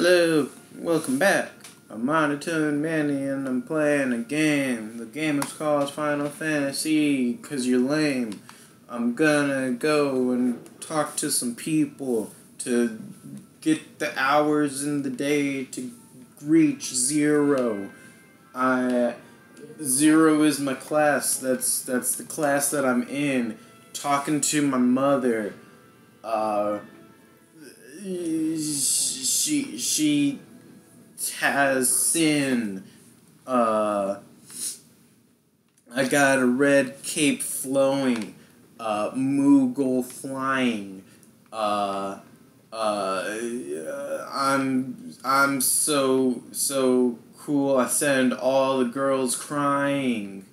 Hello, welcome back. I'm Monotone Manny and I'm playing a game. The game is called Final Fantasy because you're lame. I'm gonna go and talk to some people to get the hours in the day to reach zero. I zero is my class. That's that's the class that I'm in. Talking to my mother. Uh she she has sin. Uh, I got a red cape flowing, uh, Moogle flying. Uh, uh, I'm I'm so so cool. I send all the girls crying.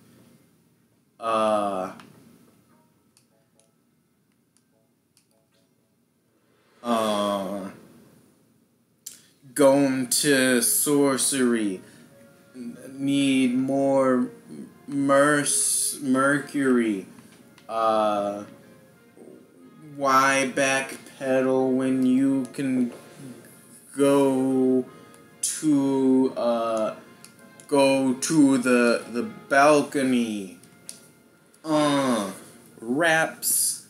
Uh. Uh, going to sorcery. Need more merc- mercury. Uh, why backpedal when you can go to uh, go to the the balcony? Uh, raps.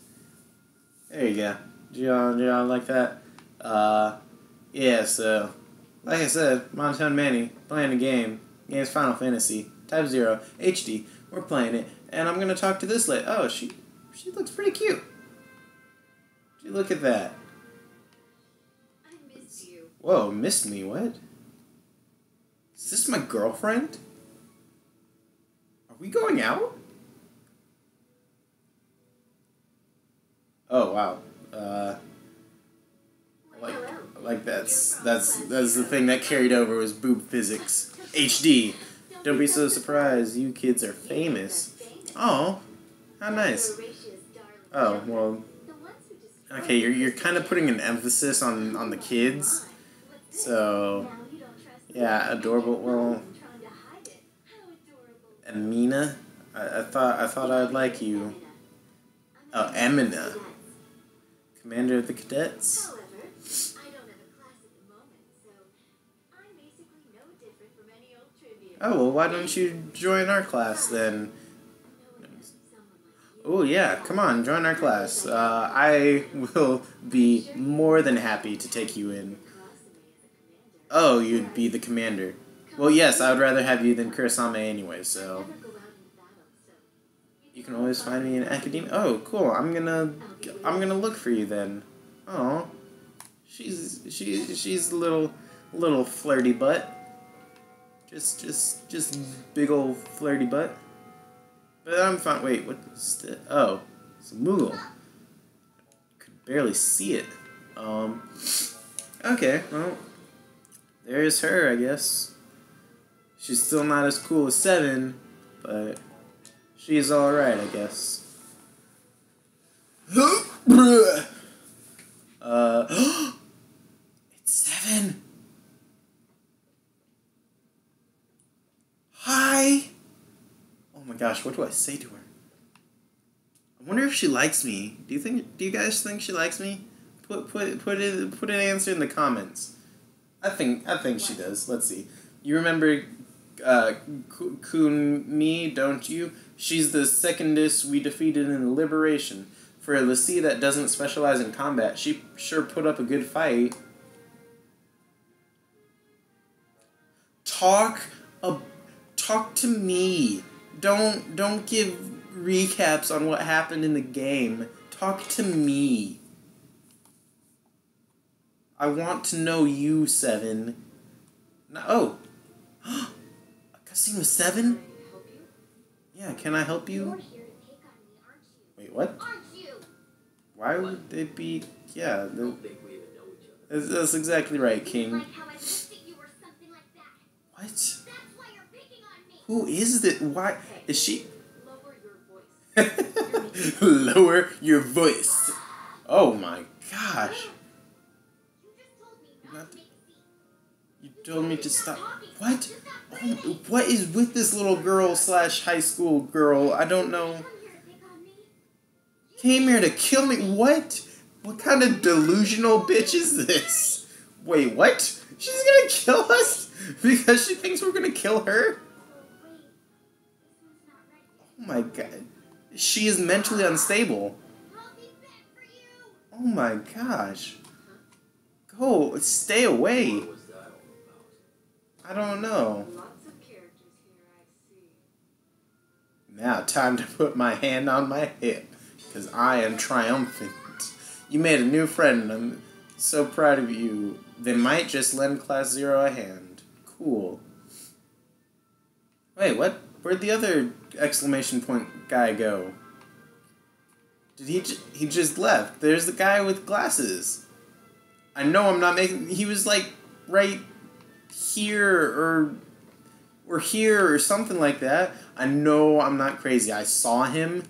There you go. Do y'all like that? Uh, yeah, so, like I said, Monotone Manny, playing a game. Game's Final Fantasy, Type 0, HD. We're playing it, and I'm gonna talk to this lady. Oh, she, she looks pretty cute. Gee, look at that. I missed you. Whoa, missed me, what? Is this my girlfriend? Are we going out? Oh, wow. Uh, like, like that's that's that's the thing that carried over was boob physics. HD. Don't be so surprised. You kids are famous. Oh, how nice. Oh well. Okay, you're you're kind of putting an emphasis on on the kids. So, yeah, adorable. Well, Emina, I, I thought I thought I'd like you. Oh, Emina, commander of the cadets. However, I don't have a class at the moment, so no different from any old trivia. Oh well, why don't you join our class then? No, someone like you. Oh yeah, come on, join our class. Uh, I will be more than happy to take you in. Oh, you'd be the commander. Well, yes, I would rather have you than Kurasame anyway. So Never go out in battle, so you can always find me in Akademeia. Oh, cool. I'm gonna I'm gonna look for you then. Oh, she's she she's a little little flirty butt. Just just just big old flirty butt. But I'm fine. Wait, what's the? Oh, it's a Moogle. Could barely see it. Um. Okay, well, there's her. I guess. She's still not as cool as Seven, but she's all right, I guess. uh, it's Seven. Hi. Oh my gosh, what do I say to her? I wonder if she likes me. Do you think? Do you guys think she likes me? Put put put it put an answer in the comments. I think I think she does. Let's see. You remember uh, Ku- Qun'mi, don't you? She's the secondest we defeated in the Liberation. For a Lassie that doesn't specialize in combat, she sure put up a good fight. Talk a, talk to me. Don't don't give recaps on what happened in the game. Talk to me. I want to know you, Seven. No, oh, a cutscene Seven. Help you? Yeah, can I help You're here to pick on me, aren't you? Wait, what? Aren't you? Why would they be? Yeah, the, don't think we even know each other. that's, that's exactly right, King. Like how I looked at you or something like. What? That's why you're picking on me. Who is it? Why is she? Lower your voice. Lower your voice. Oh my gosh! You just not You told me to stop. What? Oh, what is with this little girl slash high school girl? I don't know. Came here to kill me. What? What kind of delusional bitch is this? Wait, what? She's gonna kill us because she thinks we're gonna kill her? Oh, my god. She is mentally unstable. Oh my gosh. Go, stay away. I don't know. Now, time to put my hand on my hip, because I am triumphant. You made a new friend, and I'm so proud of you. They might just lend Class Zero a hand. Cool. Wait, what? Where'd the other exclamation point guy go? Did he? J- he just left. There's the guy with glasses. I know I'm not making. He was like right here or or here or something like that. I know I'm not crazy. I saw him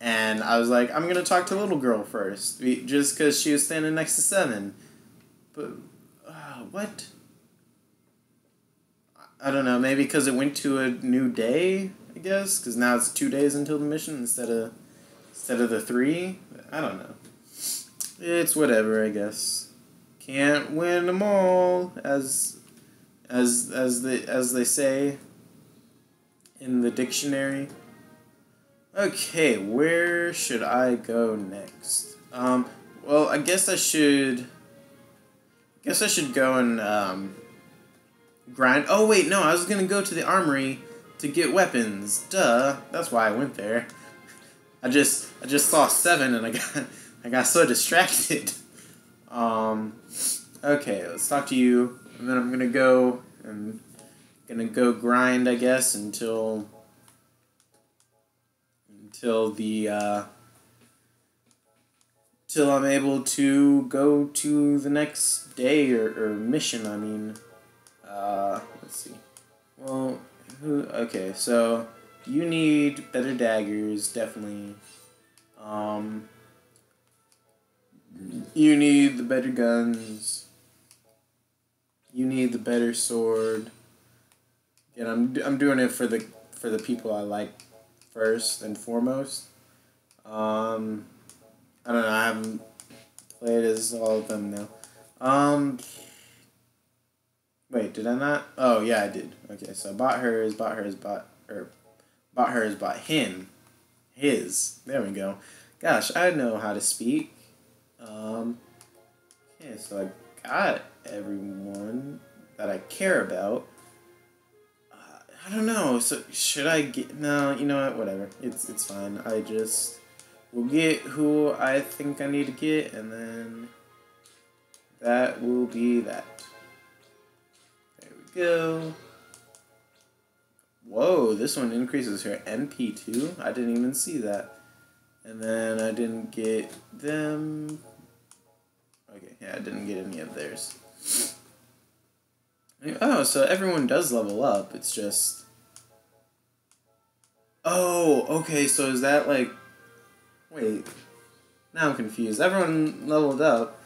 and I was like, I'm gonna talk to little girl first, just because she was standing next to Seven. But uh, what? I- I don't know. Maybe because it went to a new day. I guess because now it's two days until the mission instead of instead of the three. I don't know. It's whatever. I guess. Can't win them all, as as as they as they say in the dictionary. Okay, where should I go next? Um, well, I guess I should. I Guess I should go and um, grind. Oh wait, no, I was gonna go to the armory to get weapons. Duh, that's why I went there. I just I just saw seven and I got I got so distracted. Um, okay, let's talk to you, and then I'm gonna go and gonna go grind, I guess, until until the uh, till I'm able to go to the next day or, or mission. I mean, uh, let's see. Well, who? Okay, so you need better daggers, definitely. Um, you need the better guns. You need the better sword. And I'm I'm doing it for the for the people I like first and foremost. Um, I don't know. I haven't played as all of them now. Um, wait, did I not? Oh yeah, I did. Okay, so bought hers, bought hers, bought or bought hers, bought him, his. There we go. Gosh, I know how to speak. Um, okay, so I got everyone that I care about. Uh, I don't know. So should I get? No, you know what? Whatever. It's it's fine. I just will get who I think I need to get, and then that will be that. There we go. Whoa, this one increases her MP too. I didn't even see that. And then I didn't get them. Okay, yeah, I didn't get any of theirs. Oh, so everyone does level up. It's just. Oh, okay, so is that like. Wait. Now I'm confused. Everyone leveled up.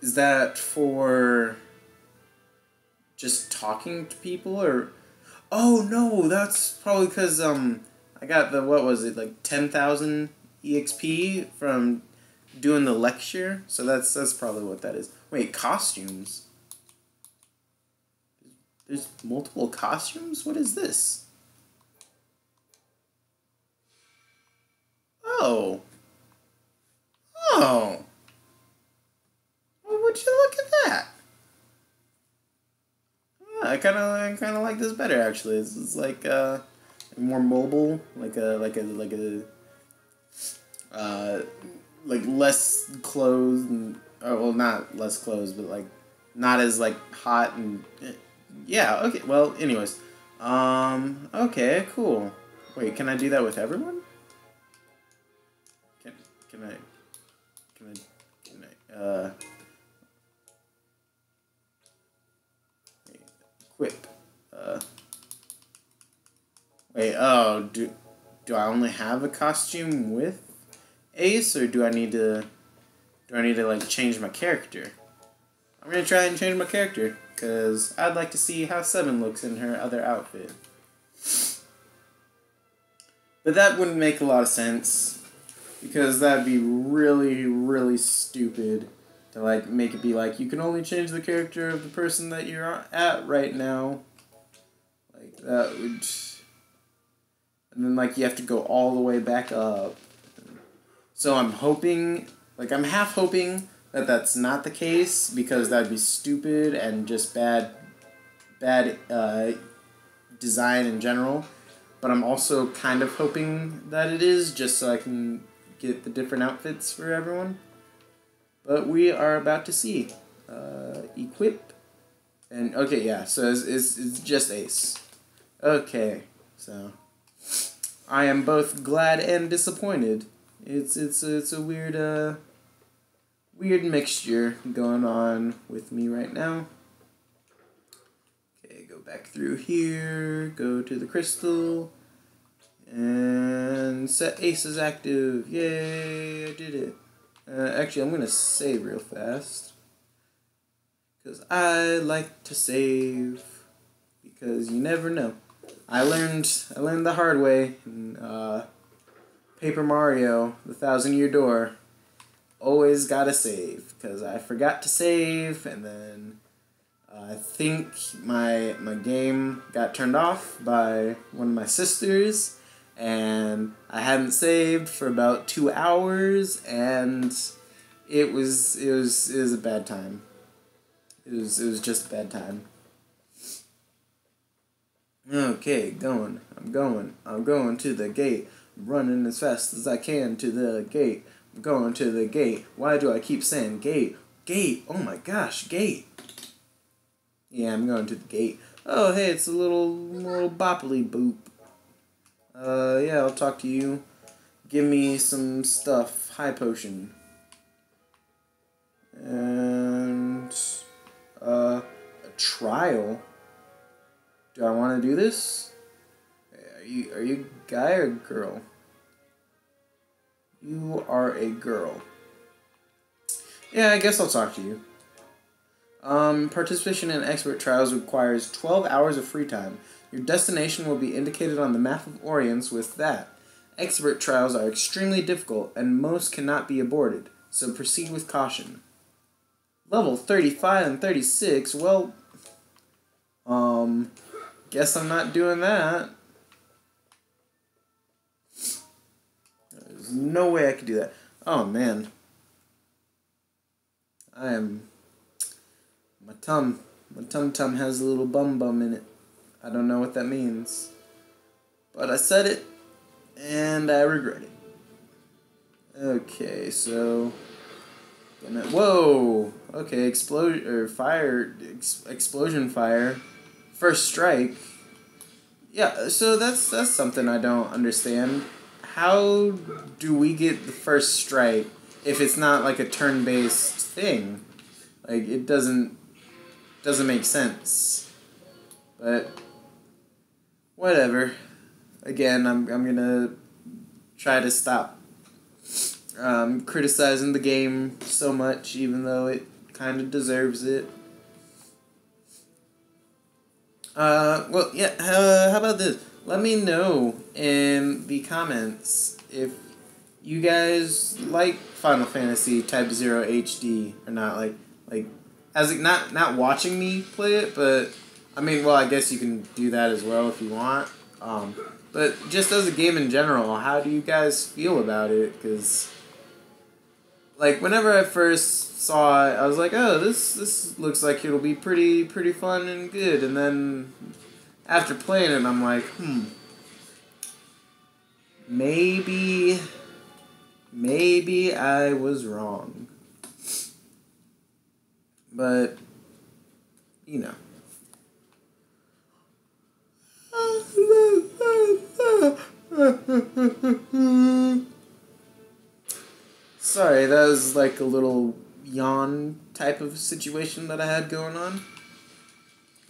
Is that for. just talking to people or. Oh no, that's probably because um I got the what was it like ten thousand exp from doing the lecture, so that's that's probably what that is. Wait, costumes. There's multiple costumes. What is this? Oh. Oh. Well, would you look at that? Yeah, I kind of I kind of like this better actually. It's, it's like uh, more mobile, like a like a like a uh, like less clothes and oh, well not less clothes, but like not as like hot and yeah. Okay. Well, anyways, um, okay, cool. Wait, can I do that with everyone? Can can I can I can I uh. Equip. Uh, wait, oh, do, do I only have a costume with Ace, or do I need to, do I need to, like, change my character? I'm gonna try and change my character, because I'd like to see how Seven looks in her other outfit. But that wouldn't make a lot of sense, because that'd be really, really stupid to to like make it be like you can only change the character of the person that you're at right now. Like that would, and then like you have to go all the way back up. So I'm hoping, like I'm half hoping that that's not the case because that'd be stupid and just bad, bad uh, design in general. But I'm also kind of hoping that it is just so I can get the different outfits for everyone. But we are about to see. Uh, equip. And okay, yeah, so it's, it's, it's just Ace. Okay, so I am both glad and disappointed. It's it's it's a weird uh weird mixture going on with me right now. Okay, go back through here, go to the crystal, and set aces active. Yay, I did it. Uh, actually, I'm gonna save real fast. Because I like to save. Because you never know. I learned I learned the hard way in uh, Paper Mario, The Thousand Year Door. Always gotta save because I forgot to save, and then uh, I think my my game got turned off by one of my sisters, and I hadn't saved for about two hours, and it was it was it was a bad time. It was it was just a bad time. Okay, going. I'm going. I'm going to the gate. I'm running as fast as I can to the gate. Going to the gate. Why do I keep saying gate? Gate. Oh my gosh, gate. Yeah, I'm going to the gate. Oh, hey, it's a little little boppily boop. Uh, yeah, I'll talk to you. Give me some stuff. High potion. And uh, a trial. Do I want to do this? Are you are you guy or girl? You are a girl. Yeah, I guess I'll talk to you. Um, participation in expert trials requires 12 hours of free time. Your destination will be indicated on the map of Orience with that. Expert trials are extremely difficult and most cannot be aborted, so proceed with caution. Level 35 and 36, well, um, guess I'm not doing that. No way I could do that. Oh man. I am. My tum. My tum tum has a little bum bum in it. I don't know what that means. But I said it, and I regret it. Okay, so. Gonna, whoa! Okay, explosion... or fire, ex, explosion fire, first strike. Yeah, so that's that's something I don't understand. How do we get the first strike if it's not like a turn-based thing? Like it doesn't doesn't make sense. But whatever. Again, I'm I'm gonna try to stop um, criticizing the game so much, even though it kind of deserves it. Uh, well, yeah. Uh, how about this? Let me know in the comments if you guys like Final Fantasy Type Zero HD or not. Like, like as it, not not watching me play it, but I mean, well, I guess you can do that as well if you want. Um, but just as a game in general, how do you guys feel about it? Because like whenever I first saw it, I was like, "Oh, this this looks like it'll be pretty pretty fun and good." And then after playing it, I'm like, "Hmm, maybe maybe I was wrong." But you know. Sorry, that was like a little yawn type of situation that I had going on.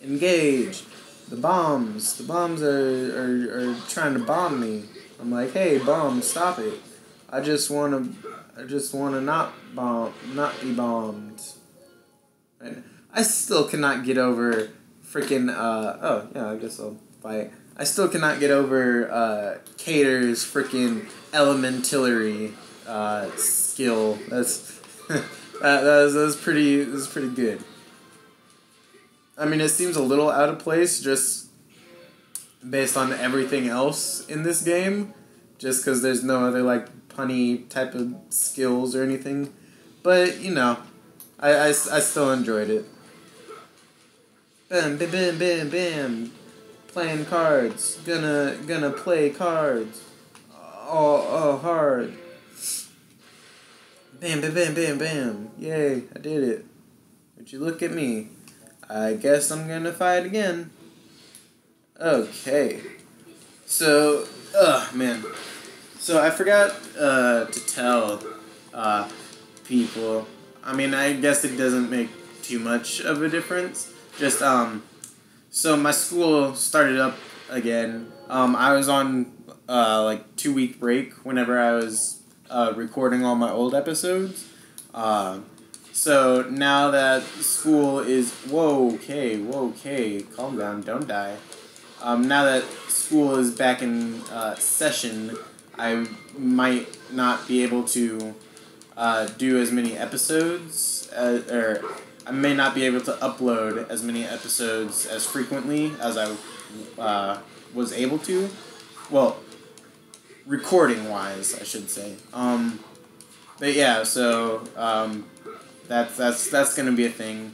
Engage. The bombs. The bombs are, are, are trying to bomb me. I'm like, hey, bomb, stop it. I just want to, I just want to not bomb, not be bombed. Right? I still cannot get over freaking. Uh, oh yeah, I guess I'll fight. I still cannot get over uh, Cater's freaking elementary uh, skill. That's that, that, was, that was pretty. That was pretty good. I mean, it seems a little out of place just based on everything else in this game, just because there's no other like punny type of skills or anything. But you know, I, I, I still enjoyed it. Bam, bam, bam, bam, bam. Playing cards. Gonna, gonna play cards. Oh, oh, hard. Bam, bam, bam, bam, bam. Yay, I did it. Would you look at me? I guess I'm gonna fight again. Okay. So, ugh, man. So I forgot uh, to tell uh, people. I mean, I guess it doesn't make too much of a difference. Just um, so my school started up again. Um, I was on uh, like two week break whenever I was uh, recording all my old episodes. Uh, so now that school is whoa okay whoa okay calm down don't die. Um, now that school is back in uh, session, I might not be able to uh, do as many episodes, as, or I may not be able to upload as many episodes as frequently as I uh, was able to. Well, recording wise, I should say. Um, but yeah, so um, that's that's that's gonna be a thing.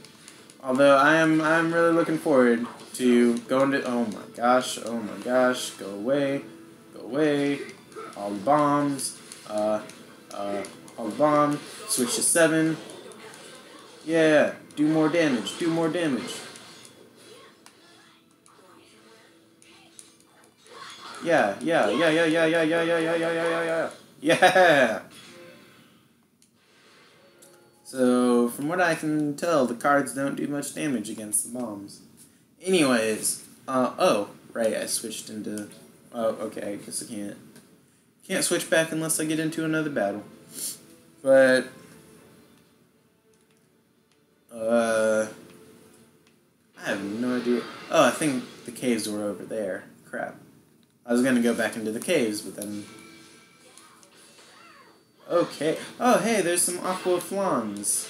Although I am I'm really looking forward to going to. Oh my gosh! Oh my gosh! Go away! Go away! All the bombs. Uh, uh, all the bomb. Switch to seven. Yeah, do more damage. Do more damage. Yeah, yeah, yeah, yeah, yeah, yeah, yeah, yeah, yeah, yeah, yeah, yeah, yeah. Yeah. So, from what I can tell, the cards don't do much damage against the bombs. Anyways, uh, oh, right, I switched into, oh, okay, I guess I can't, can't switch back unless I get into another battle. But, uh, I have no idea. Oh, I think the caves were over there. Crap. I was gonna go back into the caves, but then Okay. Oh, hey, there's some aqua flans.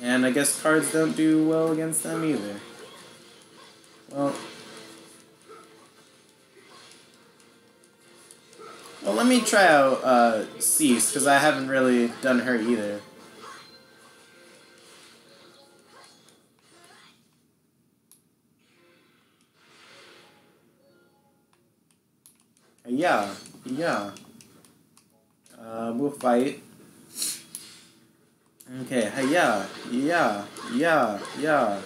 And I guess cards don't do well against them either. Well. Well, let me try out uh, Sice, because I haven't really done her either. Yeah, yeah. Uh, we'll fight. Okay, hey, yeah, yeah, yeah, yeah,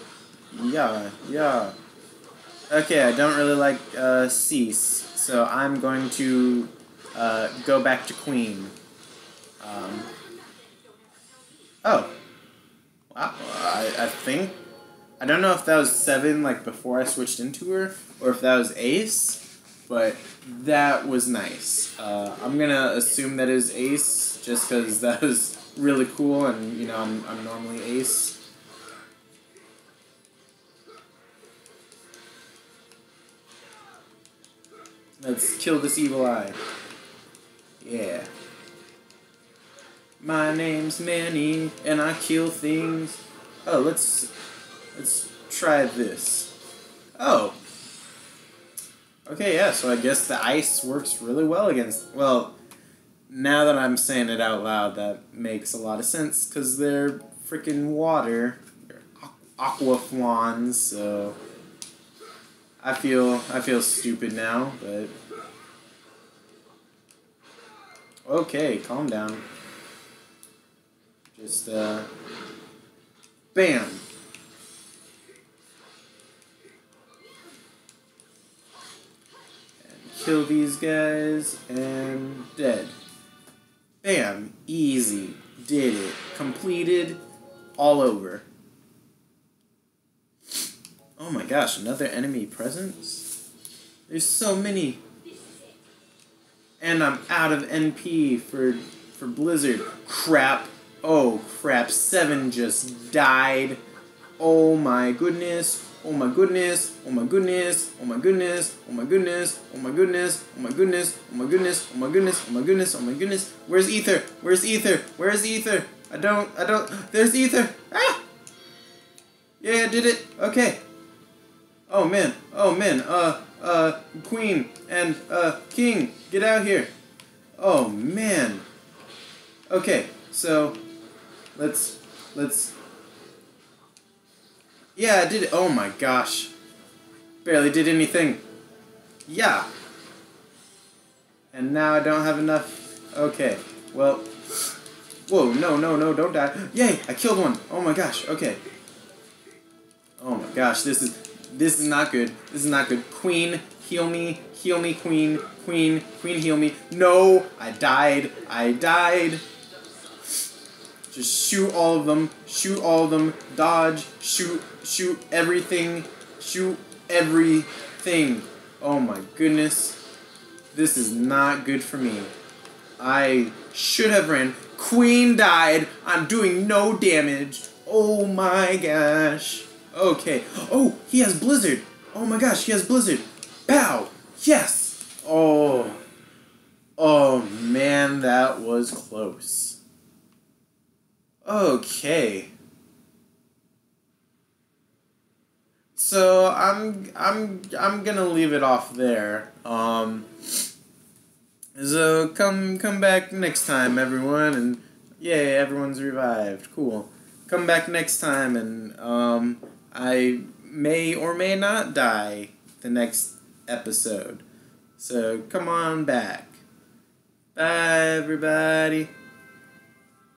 yeah, yeah. Okay, I don't really like uh, Sice, so I'm going to uh, go back to Queen. Um, oh. Wow, I, I think... I don't know if that was 7, like, before I switched into her, or if that was Ace but that was nice. Uh, I'm gonna assume that is Ace, just because that was really cool, and you know I'm I'm normally Ace. Let's kill this evil eye. Yeah. My name's Manny, and I kill things. Oh, let's let's try this. Oh, Okay, yeah, so I guess the ice works really well against. Well, now that I'm saying it out loud, that makes a lot of sense because they're freaking water. They're aqua flans, so. I feel I feel stupid now, but okay, calm down. Just uh, bam. Kill these guys, and dead. Bam. Easy. Did it. Completed. All over. Oh my gosh, another enemy presence? There's so many. And I'm out of MP for for Blizzard. Crap. Oh crap. Seven just died. Oh my goodness. Oh my goodness. Oh my goodness. Oh my goodness. Oh my goodness. Oh my goodness. Oh my goodness. Oh my goodness. Oh my goodness. Oh my goodness. Oh my goodness. Where's Ether? Where's Ether? Where's Ether? I don't. I don't. There's Ether. Ah! Yeah, I did it. Okay. Oh man. Oh man. Uh. Uh. Queen and uh. King, get out here. Oh man. Okay. So, let's let's yeah, I did. Oh my gosh. Barely did anything. Yeah. And now I don't have enough. Okay. Well. Whoa, no, no, no, don't die. Yay, I killed one. Oh my gosh. Okay. Oh my gosh, this is this is not good. This is not good. Queen, heal me. Heal me, queen. Queen, queen, heal me. No, I died. I died. Just shoot all of them. Shoot all of them. Dodge. Shoot. Shoot everything. Shoot everything. Oh my goodness. This is not good for me. I should have ran. Queen died. I'm doing no damage. Oh my gosh. Okay. Oh, he has Blizzard. Oh my gosh, he has Blizzard. Pow. Yes. Oh. Oh man, that was close. Okay. So I'm I'm I'm gonna leave it off there. Um so come come back next time everyone and yay everyone's revived. Cool. Come back next time and um I may or may not die the next episode. So come on back. Bye everybody.